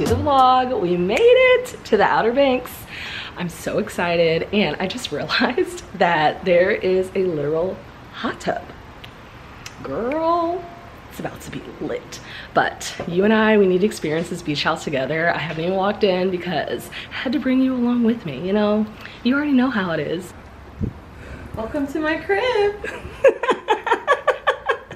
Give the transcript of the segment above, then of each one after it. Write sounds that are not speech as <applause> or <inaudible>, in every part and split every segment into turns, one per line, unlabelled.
to the vlog. We made it to the Outer Banks. I'm so excited and I just <laughs> realized that there is a literal hot tub. Girl, it's about to be lit. But you and I, we need to experience this beach house together. I haven't even walked in because I had to bring you along with me, you know? You already know how it is.
Welcome to my crib. <laughs> <laughs>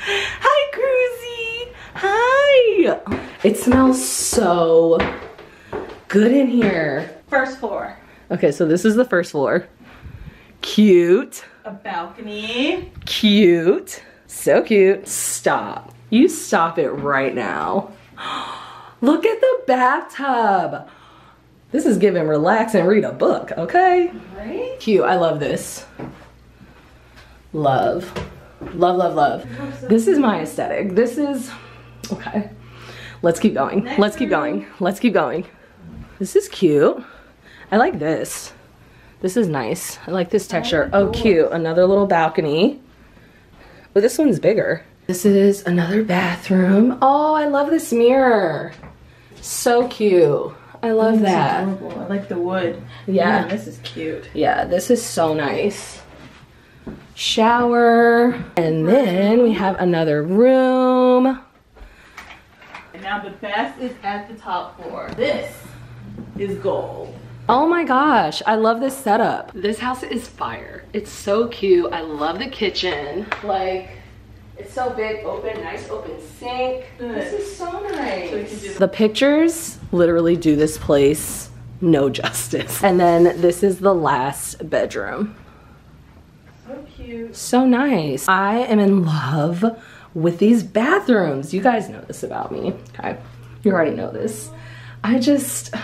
Hi, Cruzy. Hi. It smells so good in here.
First floor.
Okay, so this is the first floor. Cute.
A balcony.
Cute. So cute. Stop. You stop it right now. <gasps> Look at the bathtub. This is giving relax and read a book, okay?
Right?
Cute, I love this. Love. Love, love, love. This is my aesthetic. This is, okay. Let's keep going.
Next
Let's keep going. Let's keep going. This is cute. I like this. This is nice. I like this texture. Oh, cute. Another little balcony. But this one's bigger. This is another bathroom. Oh, I love this mirror. So cute. I love that.
Adorable. I like the wood.
Yeah.
Man, this is cute.
Yeah, this is so nice. Shower. And then we have another room.
And now the best is at the top floor. This is gold.
Oh my gosh, I love this setup. This house is fire. It's so cute. I love the kitchen. Like, it's so big, open, nice open sink. This is so
So we can
nice. The pictures literally do this place no justice. And then this is the last bedroom.
So cute.
So nice. I am in love with these bathrooms. You guys know this about me. Okay. You already know this. I just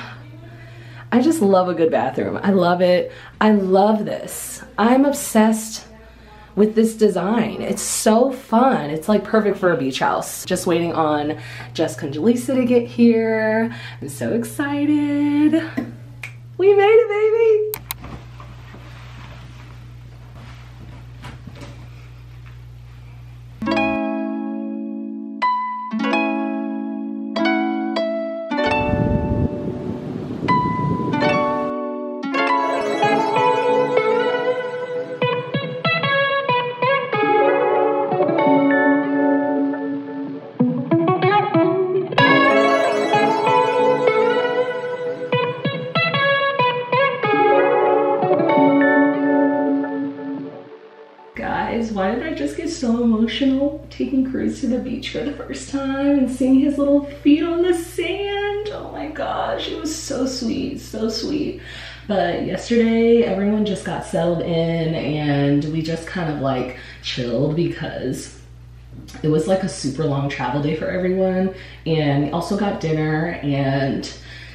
I just love a good bathroom. I love it. I love this. I'm obsessed with this design. It's so fun. It's like perfect for a beach house. Just waiting on Jessica and Jaleesa to get here. I'm so excited. We made it, baby. I just get so emotional taking Cruz to the beach for the first time and seeing his little feet on the sand? Oh my gosh, it was so sweet, so sweet. But yesterday, everyone just got settled in and we just kind of like chilled because it was like a super long travel day for everyone and we also got dinner and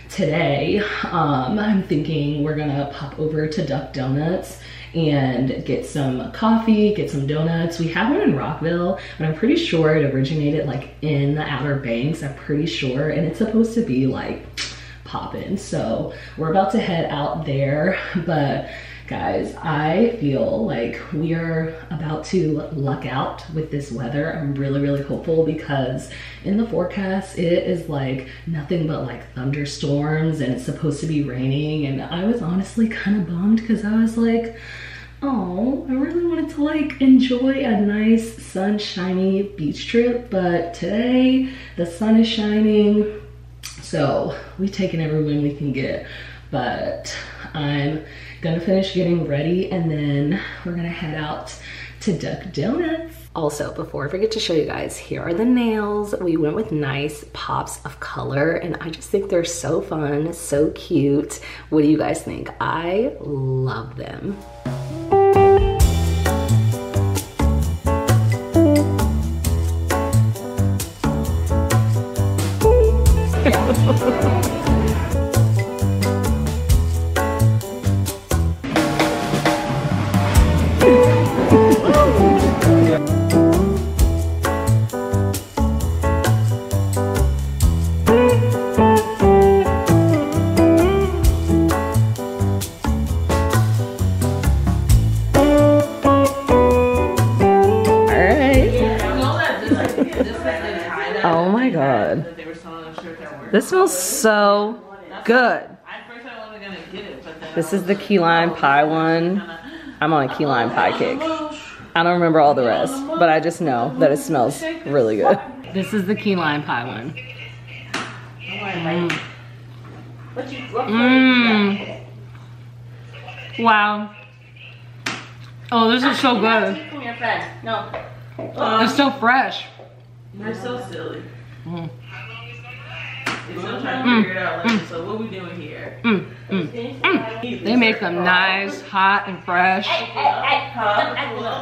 today um, i'm thinking we're gonna pop over to duck donuts and get some coffee get some donuts we have one in rockville but i'm pretty sure it originated like in the outer banks i'm pretty sure and it's supposed to be like popping. So we're about to head out there, <laughs> but guys, I feel like we are about to luck out with this weather. I'm really, really hopeful because in the forecast, it is like nothing but like thunderstorms and it's supposed to be raining. And I was honestly kind of bummed because I was like, Oh, I really wanted to like enjoy a nice sunshiny beach trip, but today the sun is shining, so we've taken every win we can get. But I'm gonna finish getting ready and then we're gonna head out to Duck Donuts. Also, before I forget to show you guys, here are the nails. We went with nice pops of color and I just think they're so fun, so cute. What do you guys think? I love them.
Were selling a shirt that worked.
This smells so good.
At first I wasn't gonna get it, but then
This is the key lime
oh,
pie one. I'm on a key lime pie kick. I don't remember all the rest, but I just know that it smells really good. This is the key lime pie one. Mm.
What you, what
Mm. Wow. Oh, this is so good.
Come here, Fred.
It's so fresh.
You're so silly.
Mm.
You're still trying to figure it out. Like, so what we doing here?
Mm, mm. They make them nice, hot, and fresh.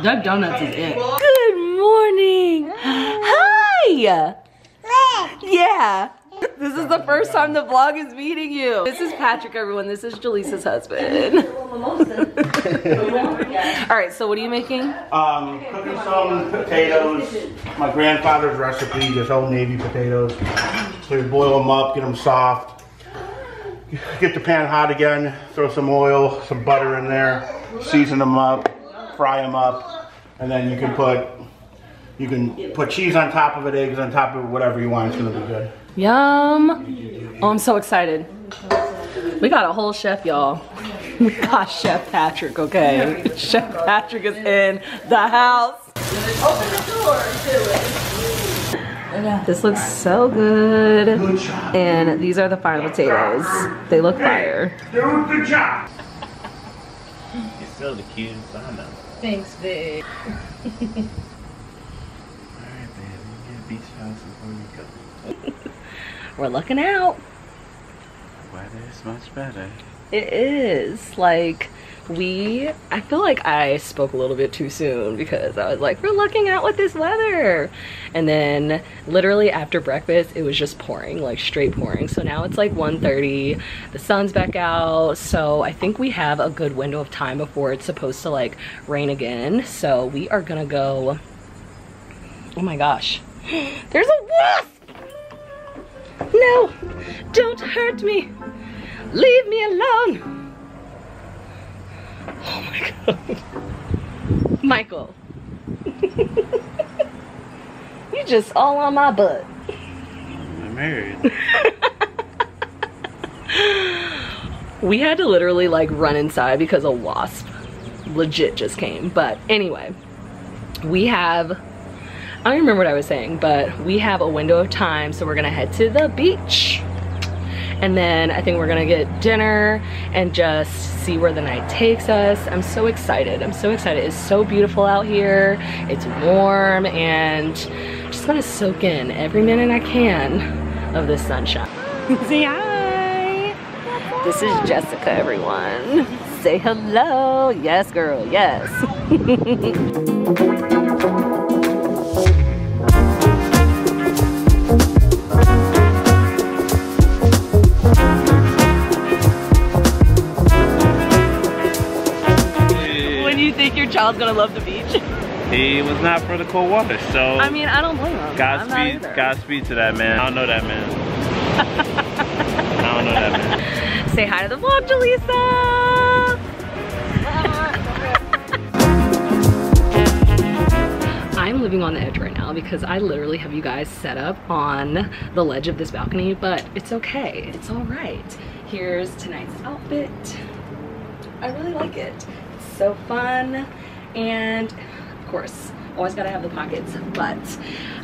Duck Donuts is it. Good morning. Hi. Yeah. <laughs> This is the first time the vlog is meeting you. This is Patrick, everyone. This is Jaleesa's husband. <laughs> <laughs> All right, so what are you making?
Um, cooking some potatoes. My grandfather's recipe, just old navy potatoes. So you boil them up, get them soft. Get the pan hot again, throw some oil, some butter in there, season them up, fry them up, and then you can put you can put cheese on top of it, eggs on top of it, whatever you want. It's gonna be good.
Yum. Oh, I'm so excited. We got a whole chef, y'all. <laughs> We got Chef Patrick, okay? <laughs> Chef Patrick is in the house. Open the door to it. This looks so good.
Good.
And these are the final potatoes. They look fire.
Do the job.
You're still the cutest I know.
Thanks, babe. <laughs>
Alright, baby. Get a beach house before you go.
We're looking out.
Weather is much better.
It is. Like, we, I feel like I spoke a little bit too soon because I was like, we're looking out with this weather. And then literally after breakfast, it was just pouring, like straight pouring. So now it's like 1.30, the sun's back out. So I think we have a good window of time before it's supposed to like rain again. So we are gonna go, oh my gosh, <gasps> there's a wasp! No, don't hurt me. Leave me alone. Oh my god. <laughs> Michael. <laughs> you just all on my butt.
I'm married. <laughs>
We had to literally like run inside because a wasp legit just came. But anyway, we have, I don't remember what I was saying, but we have a window of time. So we're gonna head to the beach. And then I think we're gonna get dinner and just see where the night takes us. I'm so excited. I'm so excited. It's so beautiful out here. It's warm and just gonna soak in every minute I can of this sunshine. <laughs> Say hi. This is Jessica, everyone. Say hello. Yes, girl, yes. <laughs> child's gonna love the beach?
he was not for the cold water, so
I mean, I don't blame him.
Godspeed. Godspeed to that man. I don't know that man. I don't know that man. <laughs>
Say hi to the vlog, Jaleesa. I'm living on the edge right now because I literally have you guys set up on the ledge of this balcony, but it's okay. It's all right. Here's tonight's outfit. I really like it. It's so fun. And of course, always gotta have the pockets, but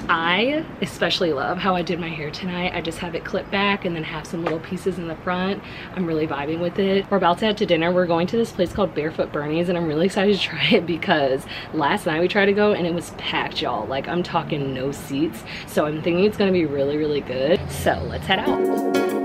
I especially love how I did my hair tonight. I just have it clipped back and then have some little pieces in the front. I'm really vibing with it. We're about to head to dinner. We're going to this place called Barefoot Bernie's and I'm really excited to try it because last night we tried to go and it was packed, y'all. Like I'm talking no seats. So I'm thinking it's gonna be really, really good. So let's head out.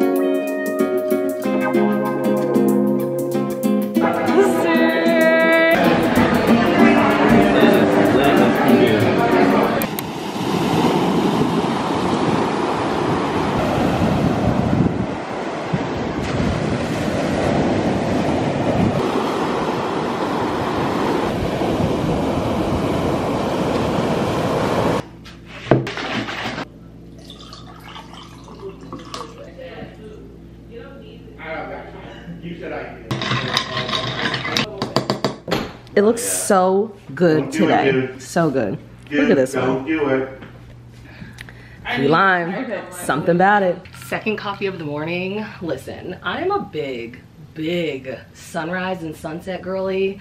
It looks so good
Don't do it,
today. So good. Look at this
Don't
one.
do it.
Key lime. Something about it. Second coffee of the morning. Listen, I'm a big, big sunrise and sunset girly,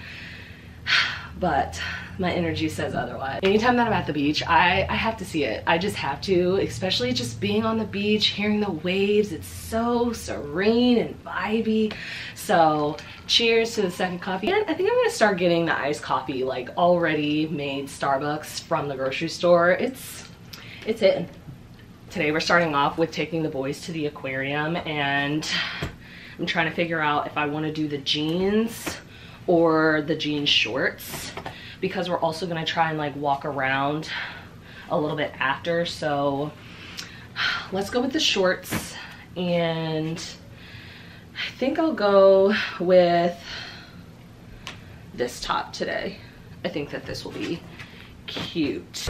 <sighs> but my energy says otherwise. Anytime that I'm at the beach, I, I have to see it. I just have to, especially just being on the beach, hearing the waves. It's so serene and vibey. So cheers to the second coffee. And I think I'm gonna start getting the iced coffee, like already made Starbucks from the grocery store. It's, it's it. Today we're starting off with taking the boys to the aquarium and I'm trying to figure out if I wanna do the jeans or the jean shorts because we're also gonna try and like walk around a little bit after. So let's go with the shorts and I think I'll go with this top today. I think that this will be cute.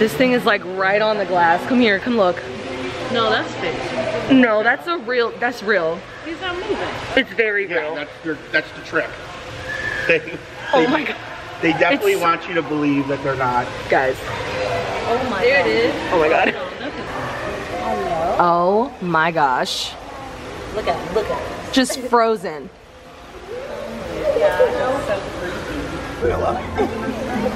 This thing is like right on the glass. Come here, come look.
No, that's fake.
No, that's a real, that's real.
He's not moving.
It's very
Yeah,
real.
that's the, that's the trick. <laughs> They,
Oh my god,
They definitely
It's-
want you to believe that they're not.
guys.
Oh my god. there it is.
Oh my god. Oh my gosh.
Look at it, look at it.
Just frozen. <laughs> Came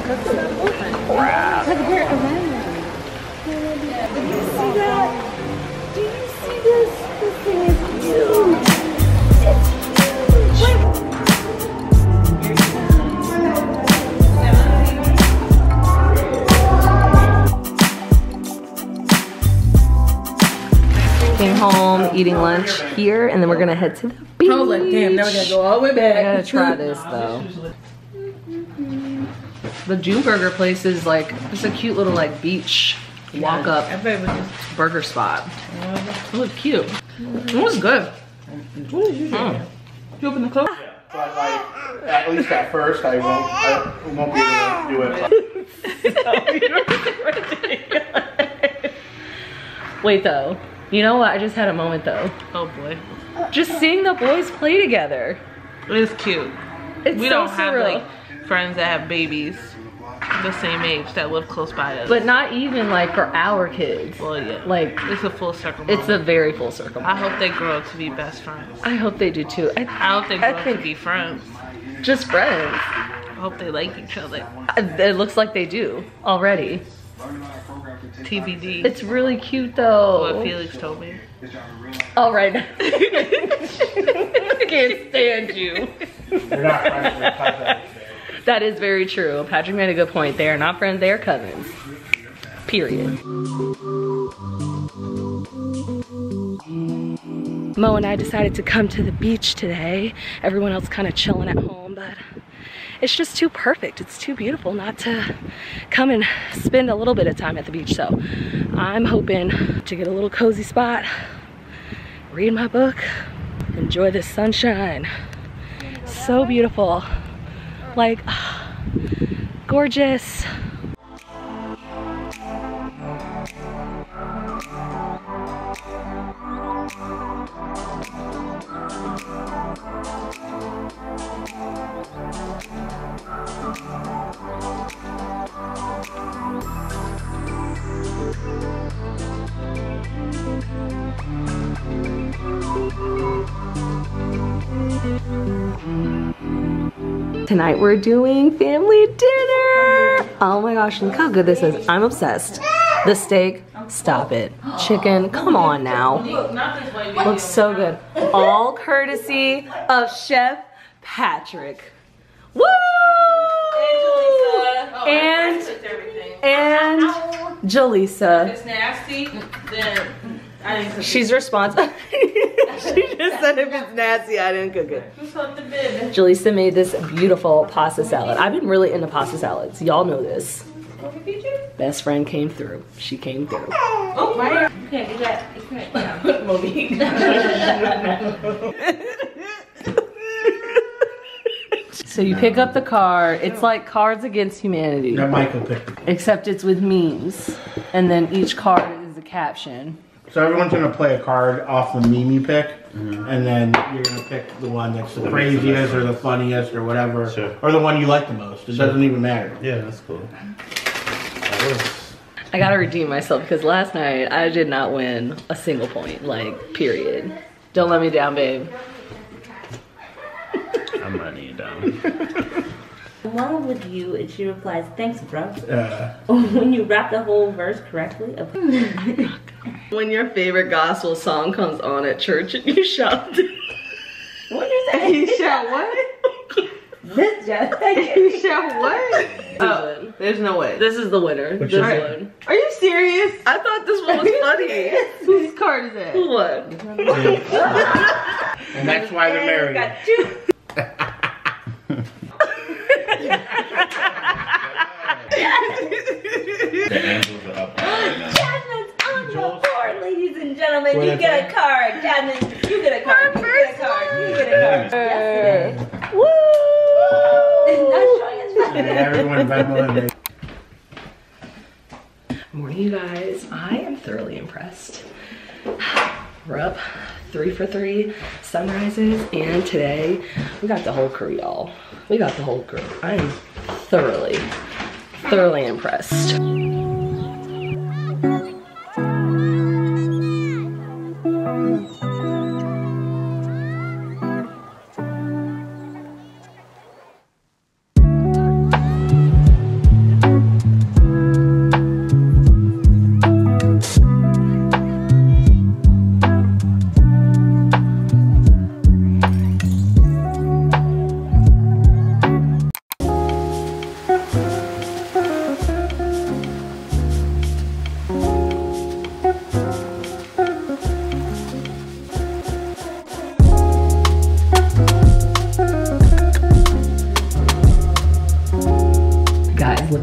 home, eating lunch here, and then we're gonna head to the beach.
I damn, now we gotta go all the way
I
back.
gotta try this though. The Dune Burger place is like, it's a cute little like beach walk up
I bet it was just
burger spot. It was cute. It was good.
What did you do? You open the clothes?
But like, at least at first, I won't. I won't be able to do it. <laughs>
Wait though, you know what? I just had a moment though.
Oh boy.
Just seeing the boys play together.
It's cute.
It's
we
so
don't have like friends that have babies the same age that live close by us.
but not even like for our kids.
well, yeah.
Like
it's a full circle.
it's a very full circle.
I hope they grow up to be best friends.
I hope they do too. I,
I hope they grow
I
up to be friends.
just friends.
I hope they like each other.
Uh, it looks like they do already.
TBD.
It's really cute though.
what
though.
Felix told me.
All right. <laughs> I can't stand you.
They're not friends with cousins.
That is very true. Patrick made a good point. They are not friends, they are cousins. Period. Mo and I decided to come to the beach today. Everyone else kind of chilling at home, but it's just too perfect. It's too beautiful not to come and spend a little bit of time at the beach. So I'm hoping to get a little cozy spot, read my book, enjoy the sunshine. So beautiful. Like, <sighs> gorgeous. Tonight we're doing family dinner. Oh my gosh, look how good this is. I'm obsessed. The steak, stop it. Chicken, come on now. Looks so good. All courtesy of Chef Patrick. Woo! And and Jaleesa.
It's nasty, then.
She's responsible. <laughs> <laughs> she just said if it's nasty, I didn't cook it.
Who's on the bed?
Jaleesa made this beautiful pasta salad. I've been really into pasta salads. Y'all know this. Best friend came through. She came through.
Oh, right here.
Okay, you got yeah.
Monique. so you pick up the card. It's like Cards Against Humanity,
That Michael picked.
except it's with memes, and then each card is a caption.
So everyone's gonna play a card off the meme you pick, mm-hmm. and then you're gonna pick the one that's the
That makes the
craziest or the funniest or whatever,
Sure.
or the one you like the most. It doesn't even matter.
Yeah, that's cool. That was-
I gotta redeem myself because last night I did not win a single point. Like, period. Don't let me down, babe.
I'm running you down. <laughs>
Along with you, and she replies, "Thanks, bro."
Uh, <laughs>
when you rap the whole verse correctly. <laughs>
When your favorite gospel song comes on at church and you shout. <laughs>
what is that?
you shout what?
This just
You shout what? Oh,
There's no way.
this is the winner.
Which
This
is-
one.
Are you serious?
I thought this one was funny.
Whose card is that?
Who won?
and that's why they're married.
Got.
The angels are up right now.
Jasmin's on the board, ladies and gentlemen.
What
You get a card. Jasmine, you get a card. You get a card. You get a card. Yes, it is.
Woo!
It's not showing its
everyone Venmo
Morning, you guys. I am thoroughly impressed. <sighs> We're up three for three sunrises, and today we got the whole crew, y'all. We got the whole crew. I am thoroughly, thoroughly impressed.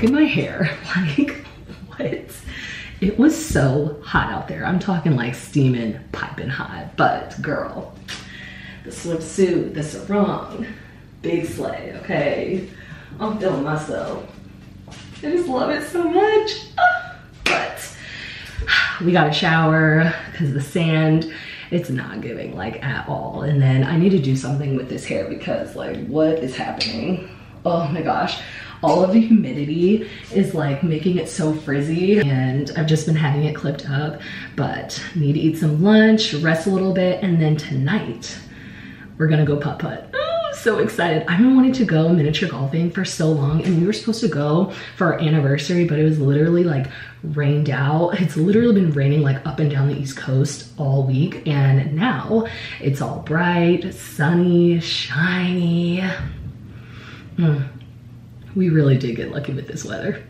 Look at my hair. <laughs> Like, what? It was so hot out there. I'm talking like steaming, piping hot. But girl, the swimsuit, the sarong, big slay, okay? I'm feeling myself. I just love it so much. Ah, but <sighs> we got a shower because the sand, it's not giving like at all. And then I need to do something with this hair because like what is happening? Oh my gosh. All of the humidity is like making it so frizzy and I've just been having it clipped up, but need to eat some lunch, rest a little bit, and then tonight we're gonna go putt putt. Oh, so excited. I've been wanting to go miniature golfing for so long and we were supposed to go for our anniversary, but it was literally like rained out. It's literally been raining like up and down the East Coast all week. And now it's all bright, sunny, shiny. Mm. We really did get lucky with this weather.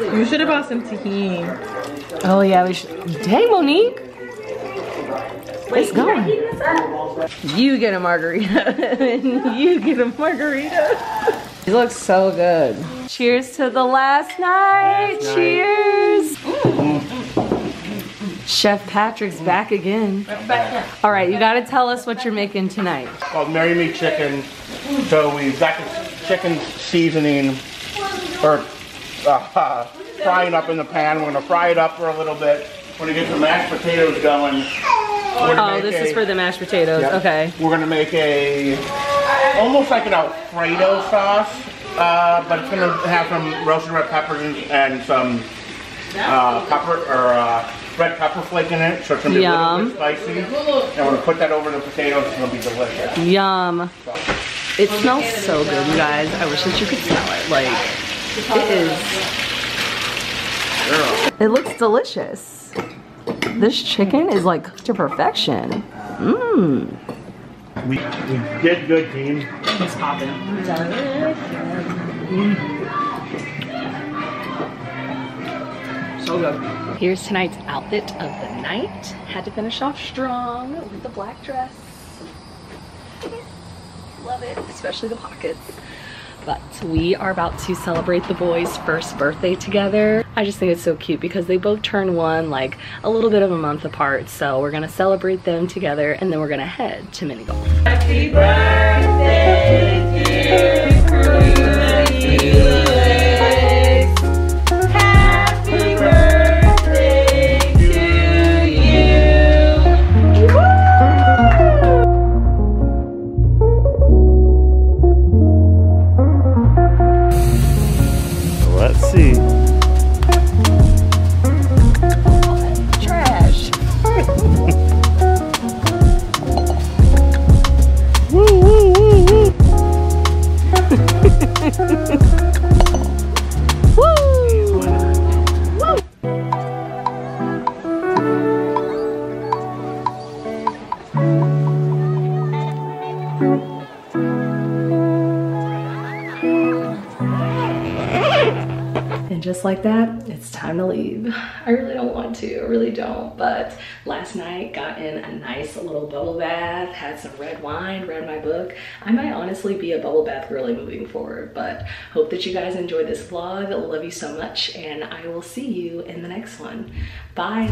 You should have bought some tahini.
Oh yeah, we should. Dang, Monique. Let's go. You get a margarita <laughs> you get a margarita. It looks so good. Cheers to the last night.
Last night.
Cheers. Mm. Chef Patrick's back again. All right, you gotta tell us what you're making tonight.
called Marry Me Chicken. So we've got the chicken seasoning or uh, <laughs> frying up in the pan. We're gonna fry it up for a little bit. We're gonna get some mashed potatoes going.
Oh, this
a-
is for the mashed potatoes.
Yep.
Okay.
We're gonna make a almost like an Alfredo sauce, uh, but it's gonna have some roasted red peppers and, some uh, pepper or uh, red pepper flake in it, so it's gonna be a little bit spicy. And we're gonna put that over the potatoes. It's gonna be delicious.
Yum. It smells so good, you guys. I wish that you could smell it. Like, it is. girl. It looks delicious. This chicken is like cooked to perfection. Mmm.
We, we did good, team.
It's popping.
So
so good. Here's tonight's outfit of the night. Had to finish off strong with the black dress. Love it, especially the pockets. But we are about to celebrate the boys' first birthday together. I just think it's so cute because they both turn one like a little bit of a month apart. So we're gonna celebrate them together and then we're gonna head to mini golf.
Happy birthday,
like that, it's time to leave. I really don't want to, I really don't. But last night got in a nice little bubble bath, had some red wine, read my book. I might honestly be a bubble bath girly moving forward, but hope that you guys enjoyed this vlog. Love you so much, and I will see you in the next one. Bye.